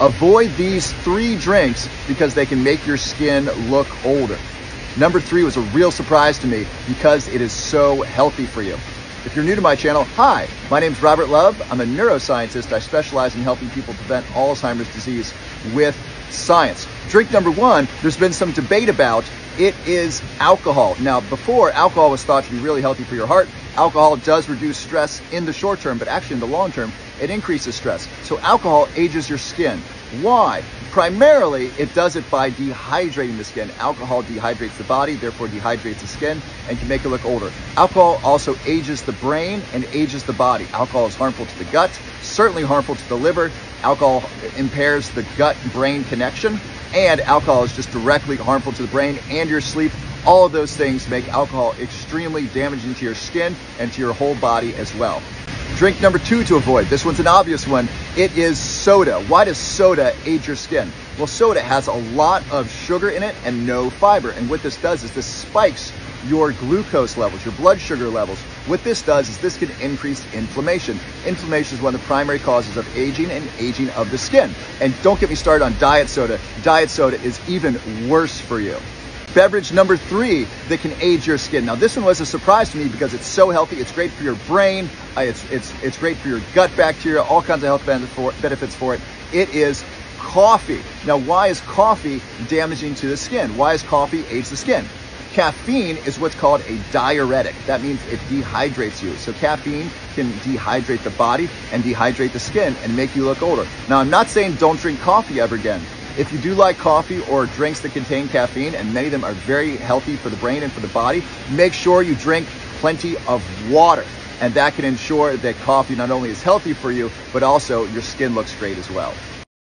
Avoid these three drinks because they can make your skin look older. Number three was a real surprise to me because it is so healthy for you. If you're new to my channel, hi, my name is Robert Love. I'm a neuroscientist. I specialize in helping people prevent Alzheimer's disease with science. Drink number one, there's been some debate about it is alcohol. Now, before, alcohol was thought to be really healthy for your heart. Alcohol does reduce stress in the short term, but actually in the long term, it increases stress. So alcohol ages your skin. Why? Primarily, it does it by dehydrating the skin. Alcohol dehydrates the body, therefore dehydrates the skin and can make it look older. Alcohol also ages the brain and ages the body. Alcohol is harmful to the gut, certainly harmful to the liver. Alcohol impairs the gut-brain connection, and alcohol is just directly harmful to the brain and your sleep. All of those things make alcohol extremely damaging to your skin and to your whole body as well. Drink number two to avoid. This one's an obvious one. It is soda. Why does soda age your skin? Well, soda has a lot of sugar in it and no fiber. And what this does is this spikes your glucose levels, your blood sugar levels. What this does is this can increase inflammation. Inflammation is one of the primary causes of aging and aging of the skin. And don't get me started on diet soda. Diet soda is even worse for you beverage number three that can age your skin. Now, this one was a surprise to me because it's so healthy. It's great for your brain. Uh, it's, it's, it's great for your gut bacteria, all kinds of health benefits for it. It is coffee. Now, why is coffee damaging to the skin? Why is coffee age the skin? Caffeine is what's called a diuretic. That means it dehydrates you. So caffeine can dehydrate the body and dehydrate the skin and make you look older. Now, I'm not saying don't drink coffee ever again. If you do like coffee or drinks that contain caffeine, and many of them are very healthy for the brain and for the body, make sure you drink plenty of water. And that can ensure that coffee not only is healthy for you, but also your skin looks great as well.